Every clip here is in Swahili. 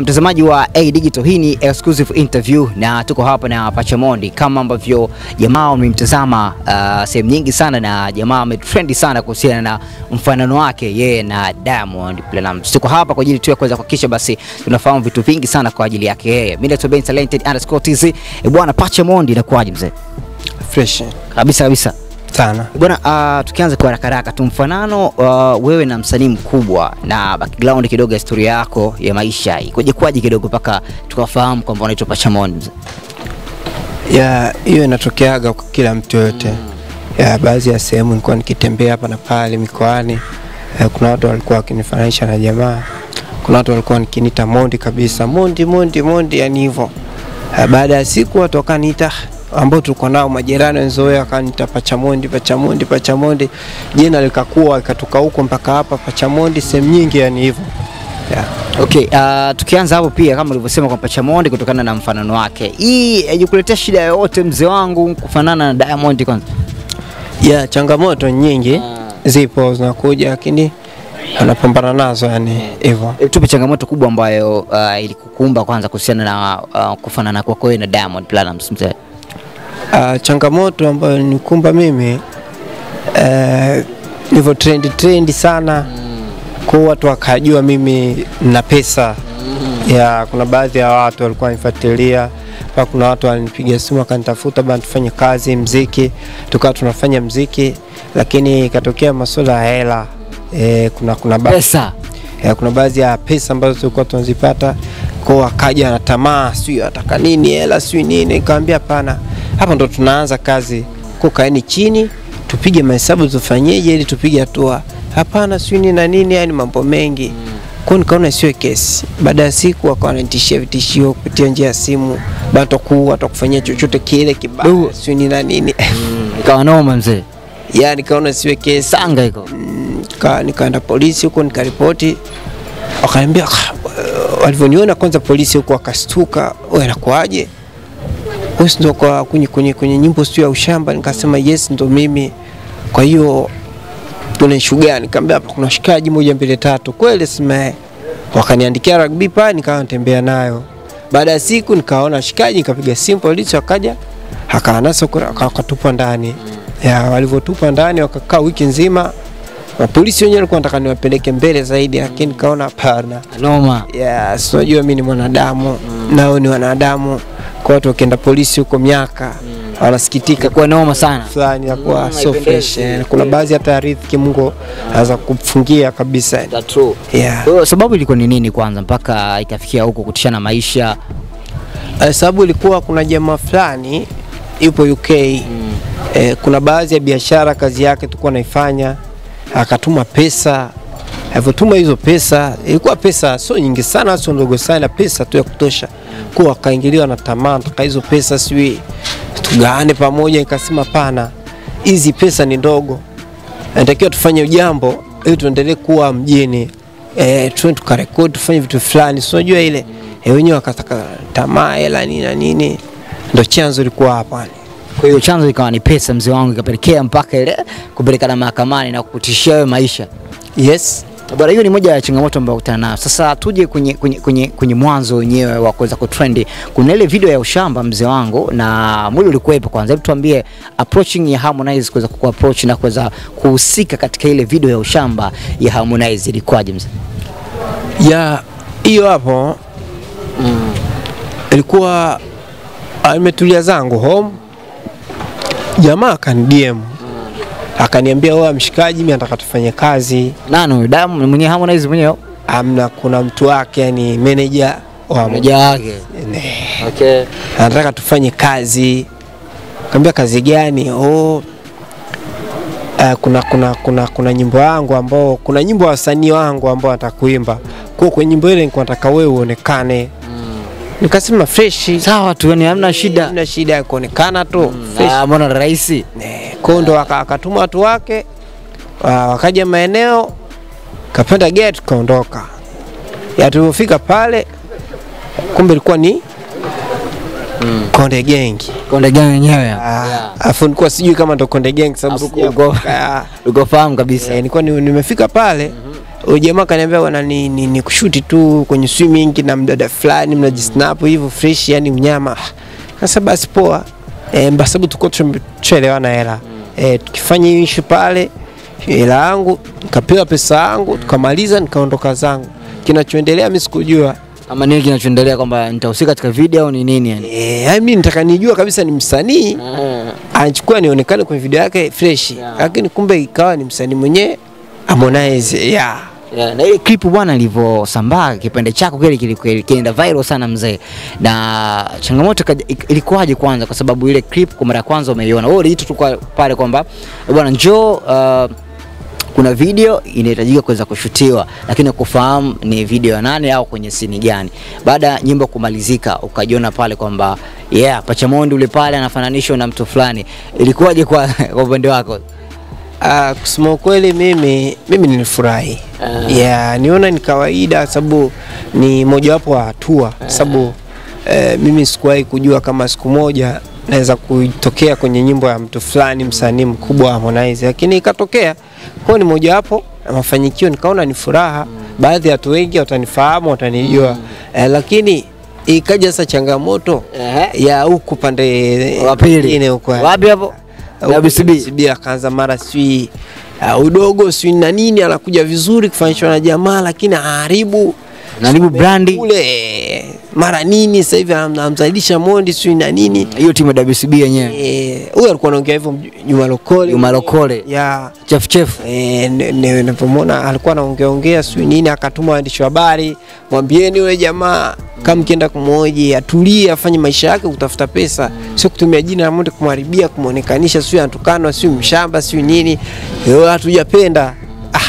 Mtazamaji wa A Digital, hii ni exclusive interview na tuko hapa na Pachamondi kama ambavyo jamaa wamemtazama uh, sehemu nyingi sana na jamaa ametrendi sana kuhusiana na mfanano wake yeye na Diamond Platnumz. Tuko hapa kwa ajili tu ya kuweza kuhakikisha basi tunafahamu vitu vingi sana kwa ajili yake yeye. Mimi naitwa Ben Talented underscore TZ. E bwana Pachamondi, inakuwaje mzee? fresh Kabisa kabisa. Sana. Bwana, uh, tukianza kwa haraka haraka tu mfanano uh, wewe na msanii mkubwa na background kidogo ya historia yako ya maisha ikoje kwaje kidogo mpaka tukafahamu kwamba unaitwa Pachamondi Mons? Ya hiyo inatokeaga kwa kila mtu yote. Ya baadhi ya sehemu nilikuwa nikitembea hapa na pale mikoani, uh, kuna watu walikuwa wakinifananisha na jamaa, kuna watu walikuwa wakiniita Mondi kabisa, Mondi Mondi Mondi, yani hivyo. Uh, Baada ya siku watu wakaniita ambao tulikuwa nao majirani wenzoe akanita Pachamondi Pachamondi Pachamondi, jina likakuwa ikatoka huko mpaka hapa Pachamondi, sehemu nyingi, yani hivyo yeah. Okay, uh, tukianza hapo pia kama ulivyosema kwa Pachamondi kutokana na mfanano wake, hii haikuletea shida yoyote mzee wangu kufanana na Diamond kwanza? ya changamoto nyingi uh, zipo zinakuja, lakini anapambana nazo, yani hivyo. E, tupe changamoto kubwa ambayo uh, ilikukumba kwanza kuhusiana na uh, kufanana kwako wewe na Diamond Platnumz mzee. Uh, changamoto ambayo nikumba mimi uh, nilivyo trend trend sana kwa watu wakajua mimi na pesa. Ya kuna baadhi ya watu walikuwa wanifuatilia pa kuna watu walinipiga simu wakanitafuta bana tufanye kazi mziki. Tukawa tunafanya mziki lakini ikatokea masuala ya hela e, kuna kuna ba- Pesa. E, kuna baadhi ya pesa ambazo tulikuwa tunazipata kwa akaja na tamaa sio ataka nini hela sio nini. Nikamwambia hapana hapa ndo tunaanza kazi kukaeni chini tupige mahesabu tufanyeje ili tupige hatua. Hapana sini na nini yani mambo mengi. Kwa nikaona sio kesi. Baada ya siku akawa anatishia vitishio kupitia njia ya simu. Bado kuua atakufanyia chochote kile kibaya nini na nini. Ikawa noma mzee. Ya, nikaona sio kesi. Sanga iko. Nika- nikaenda polisi huko nikaripoti, wakaniambia "Ah, walivyoniona kwanza polisi huko akastuka wewe inakuaje? Wewe ndio kwa kwenye, kwenye, kwenye nyimbo sio ya ushamba? Nikasema yes, ndo mimi. Kwa hiyo tuna issue gani? Nikamwambia hapa kuna shikaji moja mbili tatu. Kweli sima. wakaniandikia rugby pale, nikawa natembea nayo. Baada ya siku nikaona shikaji, nikapiga simu polisi, wakaja akaanasa akatupa ndani ya walivyotupa ndani wakakaa wiki nzima mapolisi wenyewe walikuwa wanataka niwapeleke mbele zaidi, lakini kaona hapana. Noma. Yes, unajua mimi ni mwanadamu nao ni wanadamu, kwa watu wakienda polisi huko miaka wanasikitika kwa noma sana. fulani ya kuwa Mm, so fresh. yeah. Kuna baadhi hata ya riziki Mungu anaweza kufungia kabisa. that true. Yeah. Kwa sababu ilikuwa ni nini kwanza mpaka ikafikia huko kutishana maisha? Uh, sababu ilikuwa kuna jamaa fulani yupo UK eh, kuna baadhi ya biashara kazi yake tulikuwa naifanya, akatuma pesa. Alivyotuma hizo pesa, ilikuwa pesa sio nyingi sana, sio ndogo sana, pesa tu ya kutosha, kwa akaingiliwa na tamaa, nataka hizo pesa sijui tugawane pamoja. Nikasema pana, hizi pesa ni ndogo, natakiwa tufanye jambo ili tuendelee kuwa mjini eh, tuwe tukarekodi tufanye vitu fulani, si unajua ile eh, wenyewe wakataka tamaa hela nini na nini, ndo chanzo ilikuwa hapa. Kwa hiyo chanzo ikawa ni pesa mzee wangu, ikapelekea mpaka ile kupelekana mahakamani na kukutishia wewe maisha. Yes, Bwana, hiyo ni moja ya changamoto ambayo kutana nayo. Sasa tuje kwenye, kwenye, kwenye, kwenye mwanzo wenyewe wa kuweza kutrend. Kuna ile video ya ushamba mzee wangu na mwili ulikuwepo. Kwanza hebu tuambie approaching ya Harmonize kuweza kuku approach na kuweza kuhusika katika ile video ya ushamba ya Harmonize ilikuwaje mzee? ya hiyo hapo ilikuwa ametulia nimetulia zangu home, jamaa kan DM akaniambia, wewe mshikaji, mimi nataka tufanye kazi Nani huyo? Diamond mwenyewe Harmonize mwenyewe? amna, kuna mtu wake yani manager wa Mmoja wake. Okay. anataka tufanye kazi. Kaambia kazi gani? Oh, uh, kuna, kuna, kuna, kuna nyimbo yangu ambao kuna nyimbo ya wasanii wangu ambao nataka kuimba kwa kwenye nyimbo ile nilikuwa nataka wewe uonekane. Nikasema fresh, Sawa tu, yani hamna shida. hamna shida ya kuonekana tu fresh. Ah, mbona rahisi? Eh, Kwa hiyo ndo akatuma watu wake wakaja maeneo kapanda gate tukaondoka. Tulipofika pale kumbe ilikuwa ni Mm. Konde Gang. Konde Gang yenyewe. Ah, Afu nilikuwa sijui kama ndo Konde Gang sababu Hapo sija- uko- Ah, fahamu kabisa. Yeah, nilikuwa ni- nimefika pale huyo jamaa kaniambia bwana ni, ni, ni kushuti tu kwenye swimming na mdada fulani mnajisnap hivyo fresh yani mnyama sasa basi poa e, kwa sababu tulikuwa tusha- tushaelewana hela e, tukifanya issue pale hela yangu nikapewa pesa yangu mm. tukamaliza nikaondoka zangu kinachoendelea mimi sikujua Ama nini kinachoendelea kwamba nitahusika katika video au ni nini yani? e, yani mimi nitaka nijua kabisa ni msanii anachukua nionekane kwenye video yake fresh Yeah. lakini kumbe ikawa ni msanii mwenyewe Harmonize yeah. Yeah, na ile clip bwana ilivyosambaa kipande chako kile kili- kilienda viral sana mzee, na changamoto ilikuwaje kwanza? Kwa sababu ile clip kwa mara ya kwanza umeiona wewe, uliitwa tu pale kwamba "Eh bwana njoo uh, kuna video inahitajika kuweza kushutiwa, lakini kufahamu ni video ya nani au kwenye sini gani. Baada ya nyimbo kumalizika, ukajiona pale kwamba yeah, Pachamondi ule pale anafananishwa na mtu fulani. Ilikuwaje kwa upande wako? Ah, kusema ukweli mimi mimi nilifurahi. Uh. Yeah, niona ni kawaida sababu ni mojawapo wa hatua sababu uh, mimi sikuwahi kujua kama siku moja naweza kutokea kwenye nyimbo ya mtu fulani msanii mkubwa wa Harmonize, lakini ikatokea. Kwa ni mojawapo ya mafanikio, nikaona ni furaha. Baadhi ya watu wengi watanifahamu, watanijua eh, lakini ikaja sasa changamoto uh -huh. ya huku pande Wa pili. huko Wapi hapo? WCB. WCB akaanza mara sijui uh, udogo sijui na nini, anakuja vizuri kufanyishwa na jamaa, lakini aharibu Naribu brandi. kule mara nini, sasa hivi anamzalisha Mondi sijui na nini. Hiyo timu ya WCB yenyewe. Eh, huyo alikuwa anaongea hivyo Juma Lokole, Juma Lokole. ya Chef chef. Eh, ninapomona ne- alikuwa anaongea ongea sijui nini, akatuma waandishi wa habari, mwambieni yule jamaa kama mkienda kumhoji atulie, afanye maisha yake kutafuta pesa, sio kutumia jina la Mondi kumharibia, kumonekanisha sio anatukanwa sio mshamba, sio nini. Hiyo hatujapenda. Ah,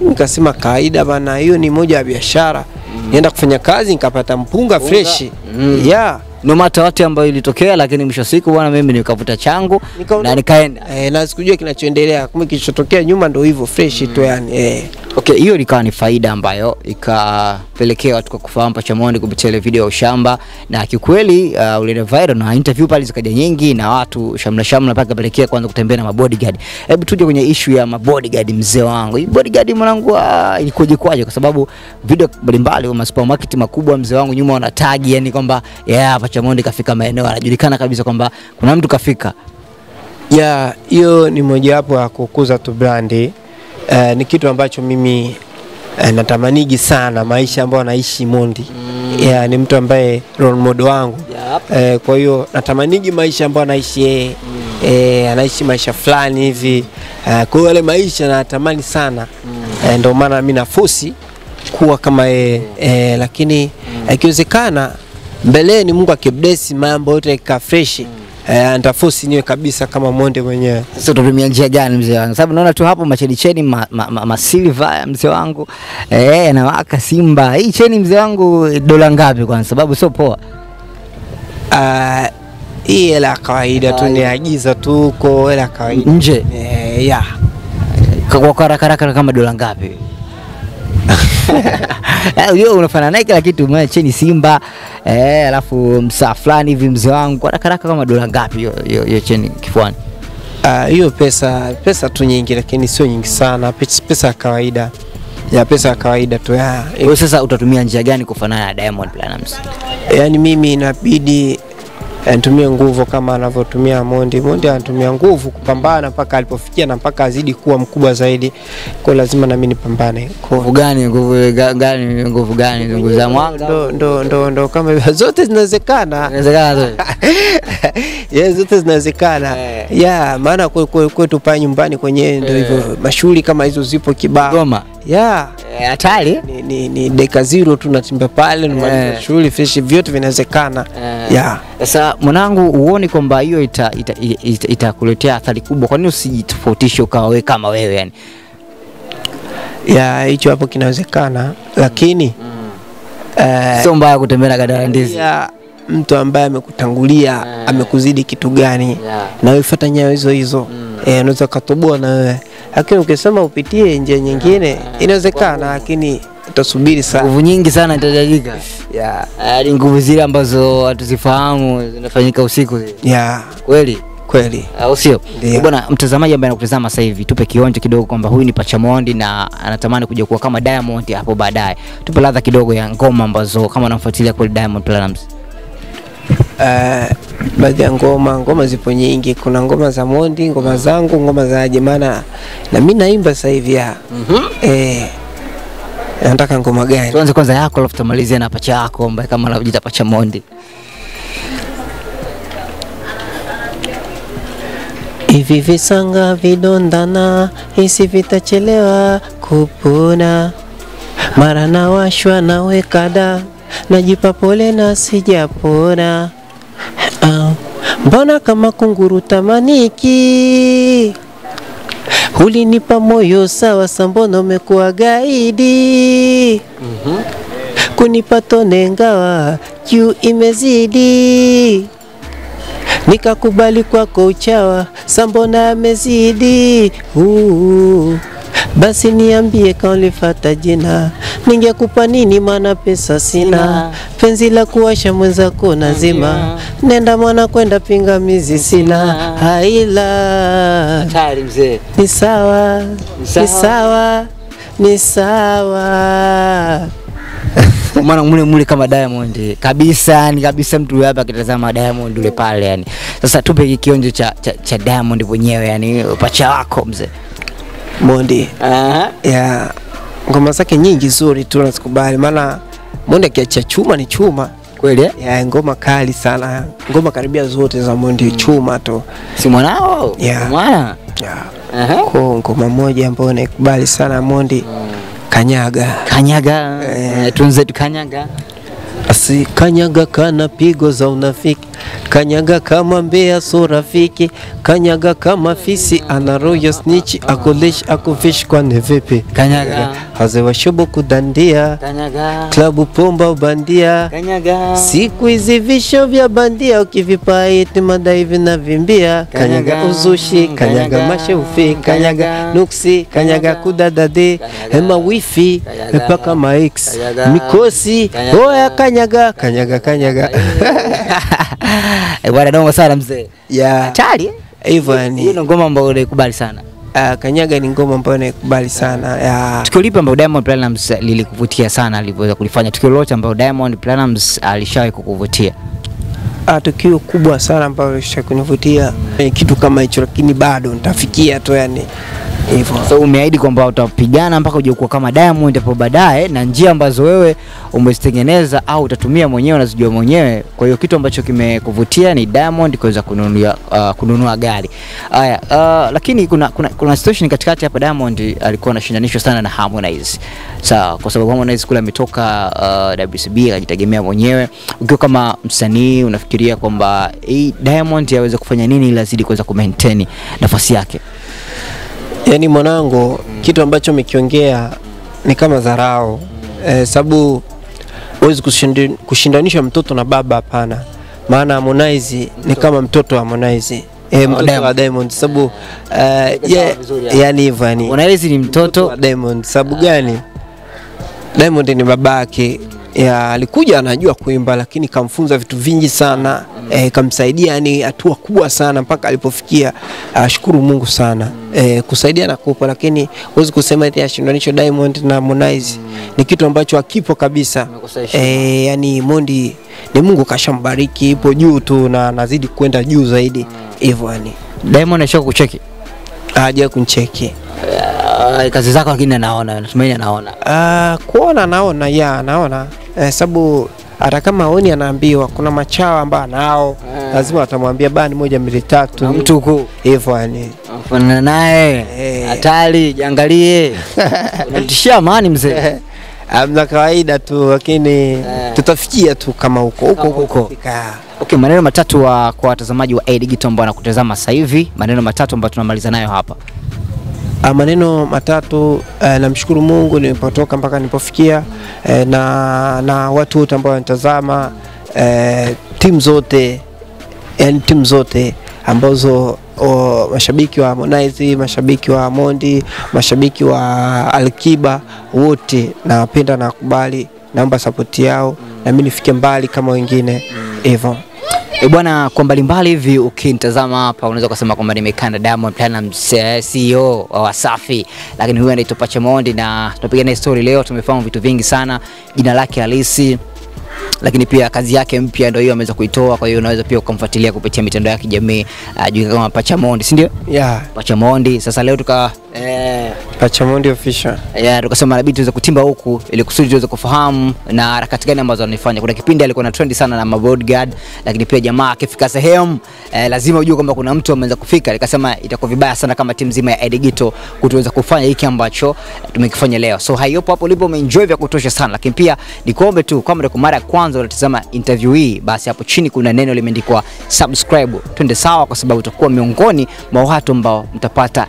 nikasema kawaida bana, hiyo ni moja ya biashara. Nienda kufanya kazi nikapata mpunga fresh. Mm. Yeah. No matter what ambayo ilitokea, lakini mwisho wa siku bwana, mimi nikavuta changu Nikaundu. na nikaenda. Eh, na sikujua kinachoendelea, kumbe kilichotokea nyuma ndio hivyo fresh mm. tu yani. Eh. Okay, hiyo ikawa ni faida ambayo ikapelekea watu kwa kufahamu Pachamoni kupitia ile video ya ushamba, na kiukweli uh, ulienda viral na interview pale zikaja nyingi na watu shamla shamla, mpaka kapelekea kwanza kutembea na mabodyguard. Hebu tuje kwenye issue ya mabodyguard, mzee wangu, hii bodyguard mwanangu, uh, ilikuwaje kwaje? Kwa sababu video mbalimbali wa supermarket makubwa, mzee wangu, nyuma wana tag, yani kwamba yeah, Pachamondi kafika maeneo, anajulikana kabisa kwamba kuna mtu kafika. ya hiyo ni mojawapo ya kukuza tu brandi. Uh, ni kitu ambacho mimi uh, natamanigi sana maisha ambayo anaishi Mondi. Mm. Yeah, ni mtu ambaye role model wangu. Yep. Eh, kwa hiyo natamanigi maisha ambayo anaishi yeye. Eh, anaishi maisha fulani hivi. Eh, kwa hiyo yale maisha natamani sana. mm. Eh, ndio maana mimi nafusi kuwa kama yeye. mm. Eh, lakini mm. ikiwezekana mbeleni Mungu akibless mambo yote ika fresh. Eh, nitafosi niwe kabisa kama Monde mwenyewe. Sasa utatumia njia gani mzee wangu? Sababu naona tu hapo macheni cheni ma, ma, ma, ma silver mzee wangu eh, yanawaka Simba. Hii cheni mzee wangu dola ngapi kwanza? Sababu sio poa. Ah, hii hela kawaida tu ni agiza tu huko hela kawaida. Nje Eh, ya. kwa kwa haraka haraka kama dola ngapi? Eh, Unajua unafanana naye kila kitu, mwana cheni Simba eh, alafu msaa fulani hivi mzee wangu, kwa haraka kama dola ngapi hiyo hiyo hiyo cheni kifuani? Ah, hiyo pesa pesa tu nyingi lakini sio nyingi sana. Pesa, pesa ya kawaida. Ya pesa ya kawaida tu ya. Wewe sasa utatumia njia gani kufanana na Diamond Platnumz? Yaani mimi inabidi eh, nitumie nguvu kama anavyotumia Mondi. Mondi anatumia nguvu kupambana mpaka alipofikia na mpaka azidi kuwa mkubwa zaidi. Kwa lazima na mimi nipambane. Nguvu gani? Nguvu gani? Nguvu gani? Nguvu za mwanga? ndo, ndo, ndo, ndo kama hivyo. zote zinawezekana. Inawezekana zote yeah, zote zinawezekana Eh. yeah, maana kwe- kwe- kwetu pale nyumbani kwenye ndio Eh. hivyo, mashughuli kama hizo zipo kibao Goma. Yeah. Eh, Hatari. ni, ni, ni dakika zero tu natimba pale yeah. Shughuli fresh, vyote vinawezekana Eh, yeah. Sasa mwanangu, uoni kwamba hiyo itakuletea ita, ita, ita athari kubwa? Kwa nini usijitofautishe ukawa wewe kama wewe yani? yeah, hicho hapo kinawezekana, lakini eh, Sio mbaya kutembea na gadara ndizi. ya mtu ambaye amekutangulia yeah. amekuzidi kitu gani Yeah. na wewe fuata nyayo hizo hizo eh, unaweza ukatoboa na wewe, lakini ukisema upitie njia nyingine inawezekana, lakini utasubiri sana Nguvu nyingi sana itahitajika, yeah. yaani nguvu zile ambazo hatuzifahamu zinafanyika usiku zile. Yeah. Kweli kweli. au sio? Ndio. Bwana mtazamaji ambaye anakutazama sasa hivi, tupe kionjo kidogo kwamba huyu ni Pachamondi na anatamani kuja kuwa kama Diamond hapo baadaye. Tupe ladha kidogo ya ngoma ambazo kama unamfuatilia kweli Diamond Platnumz. Uh, baadhi ya ngoma ngoma zipo nyingi, kuna ngoma za Mondi, ngoma zangu, ngoma za maana na mimi naimba sasa hivi ya eh, nataka ngoma gani? Tuanze kwanza yako alafu tumalizie na pacha yako ambaye kama anajiita Pachamondi. Hivi visanga vidondana, hisi vitachelewa kupona, mara nawashwa nawekada, najipa pole na sijapona. Mbona kama kunguru tamaniki? Ulinipa moyo sawa, sambono umekuwa gaidi. Kunipa tone ngawa kiu imezidi. Nikakubali kwako uchawa sambona amezidi. Uh, basi niambie kaulifata jina. Ningekupa nini maana pesa sina? Penzi la kuwasha mwenzako nazima nenda mwana kwenda pingamizi sina. Haila. Ni sawa. Ni sawa. Ni sawa. Maana mule mule kama Diamond. Kabisa, ni kabisa mtu hapa akitazama Diamond ule pale yani. Sasa tupe kionjo cha, cha, cha Diamond mwenyewe yani pacha wako mzee. Mondi Aha. ya ngoma zake nyingi nzuri tu nazikubali, maana Mondi akiacha chuma ni chuma Kweli eh? ya ngoma kali sana, ngoma karibia zote za Mondi mm. chuma tu Si mwanao? Yeah. Mwana? ya -huh. ko ngoma moja ambayo naikubali sana Mondi mm. kanyaga Kanyaga. Eh. Eh. Tunze tukanyaga. Asi kanyaga kana pigo za unafiki, kanyaga kama mbea so rafiki, kanyaga kama fisi ana royo ya snitch, akulish akufish kwa nevepe Kanyaga. Hazewa shobo kudandia, Kanyaga. klabu pomba ubandia, Kanyaga. siku hizi visho vya bandia ukivipaa eti madai vinavimbia, kanyaga Kanyaga. uzushi, kanyaga masheufi, kanyaga nuksi, kanyaga kudadade, Kanyaga. hema wifi, mpaka max, mikosi, oya kanyaga, kanyaga, kanyaga. Eh, bwana noma sana mzee. ya Hatari. eh? hivyo Hiyo yani, ndio ngoma ambayo ulikubali sana. Ah, kanyaga ni ngoma ambayo naikubali sana ya Tukio lipi ambalo Diamond Platnumz lilikuvutia sana alivyoweza kulifanya? Tukio lolote ambalo Diamond Platnumz alishawahi kukuvutia? ah, tukio kubwa sana ambayo lisha kunivutia kitu kama hicho, lakini bado nitafikia tu yani hivyo. So umeahidi kwamba utapigana mpaka uje kuwa kama Diamond hapo baadaye, na njia ambazo wewe umezitengeneza au utatumia mwenyewe unazijua mwenyewe. Kwa hiyo kitu ambacho kimekuvutia ni Diamond kuweza kununua, uh, kununua gari haya. Uh, lakini kuna, kuna, kuna situation katikati hapa, Diamond alikuwa anashindanishwa sana na Harmonize sawa, kwa sababu Harmonize kule ametoka uh, WCB akajitegemea mwenyewe. Ukiwa kama msanii unafikiria kwamba hii Diamond aweze kufanya nini ili azidi kuweza kumaintain nafasi yake? Yani mwanangu, kitu ambacho umekiongea ni kama dharau. Eh, sababu huwezi kushindanisha mtoto na baba, hapana. Maana Harmonize ni kama mtoto wa Harmonize. Eh, mtoto wa Diamond. Sababu uh, Sawa ye- vizuri yani hivyo yani Harmonize ni mtoto. wa Diamond. Sababu gani? Diamond ni babake. Ya alikuja anajua kuimba, lakini kamfunza vitu vingi sana eh, kamsaidia yani hatua kubwa sana mpaka alipofikia. Ashukuru Mungu sana eh, kusaidia na kupa, lakini huwezi kusema eti ashindanisho Diamond na Harmonize ni kitu ambacho hakipo kabisa. Eh, yani Mondi ni Mungu kashambariki, ipo juu tu na nazidi kwenda juu zaidi hivyo yani Diamond ashaka kucheki haja kuncheki uh, kazi zako, lakini anaona, natumaini anaona. Ah, kuona naona ya naona eh, sababu hata kama aoni anaambiwa kuna machawa ambayo anao eh, lazima atamwambia bani moja mbili tatu mtu huko hivyo yani afanana naye Eh. hatari, jiangalie, unatishia amani mzee. amna kawaida tu lakini tutafikia tu kama huko huko huko. huko. Okay, maneno matatu wa, kwa watazamaji wa A Digital ambao wanakutazama sasa hivi, maneno matatu ambayo tunamaliza nayo hapa. Ah, maneno matatu eh, namshukuru Mungu nilipotoka mpaka nilipofikia eh, na, na watu wote ambao wanatazama eh, timu zote yani timu zote ambazo o, mashabiki wa Harmonize, mashabiki wa Mondi, mashabiki wa Alkiba wote nawapenda na wakubali, naomba sapoti yao na mimi nifike mbali kama wengine hivyo. E bwana, kwa mbalimbali hivi ukinitazama hapa unaweza kusema kwamba nimekanda Diamond Platnumz eh, CEO wa Wasafi, lakini huyu anaitwa Pacha Mondi na tunapiga naye story leo. Tumefahamu vitu vingi sana, jina lake halisi lakini pia kazi yake mpya ndio hiyo ameweza kuitoa. Kwa hiyo unaweza pia ukamfuatilia kupitia mitandao ya kijamii ajulikana kama Pacha Mondi, si ndio? Yeah, Pacha Mondi. Sasa leo tuka eh, Pachamondi official. ya tukasema inabidi tuweze kutimba huku ili kusudi tuweze kufahamu na harakati gani ambazo anafanya. Kuna kipindi alikuwa na trend sana na mabodyguard, lakini pia jamaa akifika sehemu eh, lazima ujue kwamba kuna mtu ameweza kufika. Nikasema itakuwa vibaya sana kama timu nzima ya Edigito kutoweza kufanya hiki ambacho tumekifanya leo. So hayopo hapo ulipo, umeenjoy vya kutosha sana, lakini pia nikuombe tu kama ndio kwa mara ya kwanza unatazama interview hii, basi hapo chini kuna neno limeandikwa subscribe. Twende sawa, kwa sababu utakuwa miongoni mwa watu ambao mtapata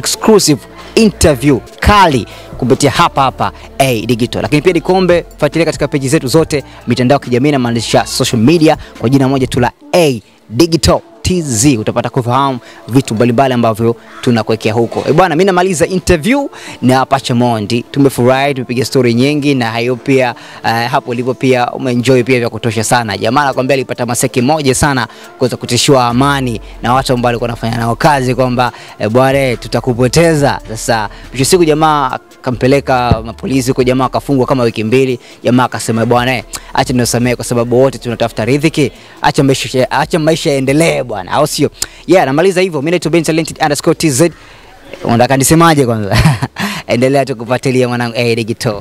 exclusive interview kali kupitia hapa hapa A Digital. Lakini pia nikombe fuatilia katika peji zetu zote mitandao ya kijamii na maandishi ya social media kwa jina moja tu la A Digital TZ utapata kufahamu vitu mbalimbali ambavyo tunakuwekea huko. E bwana, mimi namaliza interview na Pacha Mondi. Tumefurahi, tumepiga story nyingi na hayo pia uh, hapo ulipo pia umeenjoy pia vya kutosha sana. Jamaa anakuambia alipata maseki moja sana kuweza kutishiwa amani na watu ambao walikuwa wanafanya nao kazi kwamba e bwana tutakupoteza. Sasa mwisho siku jamaa akampeleka mapolisi kwa jamaa akafungwa kama wiki mbili. Jamaa akasema bwana, acha niwasamehe kwa sababu wote tunatafuta riziki, acha maisha acha maisha yaendelee bwana, au sio? Yeah, namaliza hivyo. Mimi naitwa Ben Talented underscore TZ. Unataka nisemaje kwanza? Endelea tu kufuatilia mwanangu hey, Digital.